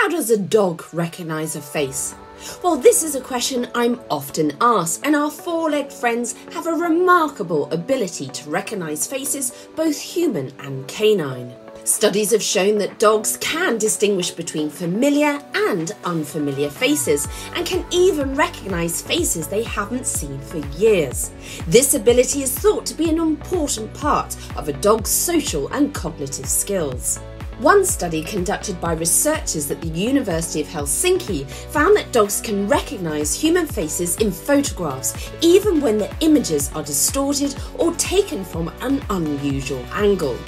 How does a dog recognise a face? Well, this is a question I'm often asked, and our four legged friends have a remarkable ability to recognise faces, both human and canine. Studies have shown that dogs can distinguish between familiar and unfamiliar faces and can even recognise faces they haven't seen for years. This ability is thought to be an important part of a dog's social and cognitive skills. One study conducted by researchers at the University of Helsinki found that dogs can recognise human faces in photographs even when the images are distorted or taken from an unusual angle.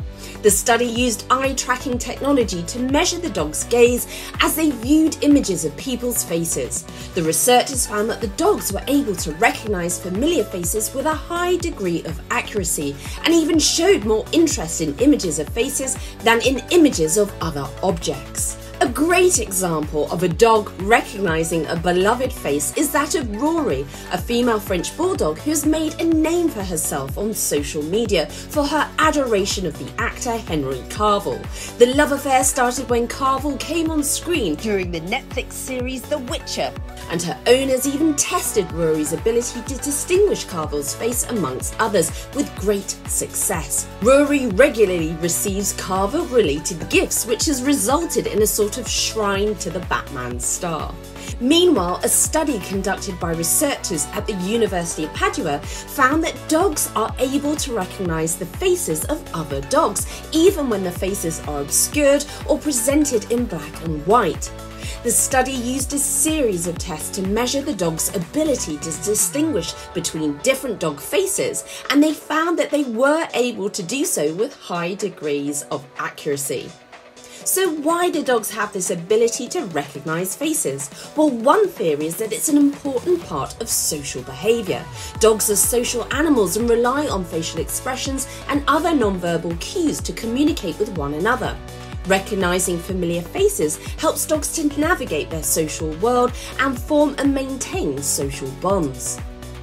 The study used eye tracking technology to measure the dog's gaze as they viewed images of people's faces. The researchers found that the dogs were able to recognise familiar faces with a high degree of accuracy and even showed more interest in images of faces than in images of other objects. A great example of a dog recognizing a beloved face is that of Rory, a female French bulldog who's made a name for herself on social media for her adoration of the actor Henry Cavill. The love affair started when Cavill came on screen during the Netflix series The Witcher, and her owners even tested Rory's ability to distinguish Cavill's face amongst others with great success. Rory regularly receives Cavill related gifts, which has resulted in a sort sort of shrine to the Batman star. Meanwhile, a study conducted by researchers at the University of Padua found that dogs are able to recognize the faces of other dogs, even when the faces are obscured or presented in black and white. The study used a series of tests to measure the dog's ability to distinguish between different dog faces, and they found that they were able to do so with high degrees of accuracy. So, why do dogs have this ability to recognise faces? Well, one theory is that it's an important part of social behaviour. Dogs are social animals and rely on facial expressions and other non-verbal cues to communicate with one another. Recognising familiar faces helps dogs to navigate their social world and form and maintain social bonds.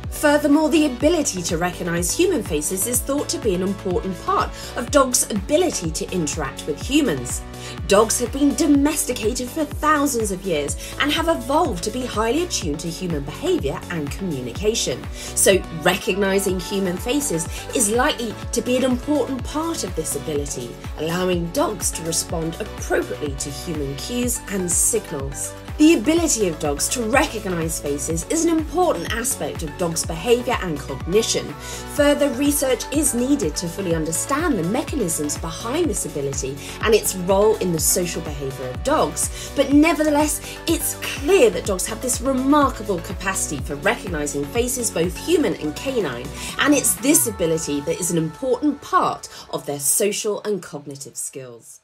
Furthermore, the ability to recognise human faces is thought to be an important part of dogs' ability to interact with humans. Dogs have been domesticated for thousands of years and have evolved to be highly attuned to human behaviour and communication. So, recognising human faces is likely to be an important part of this ability, allowing dogs to respond appropriately to human cues and signals. The ability of dogs to recognise faces is an important aspect of dogs' behaviour and cognition. Further research is needed to fully understand the mechanisms behind this ability and its role in the social behaviour of dogs, but nevertheless, it's clear that dogs have this remarkable capacity for recognising faces, both human and canine, and it's this ability that is an important part of their social and cognitive skills.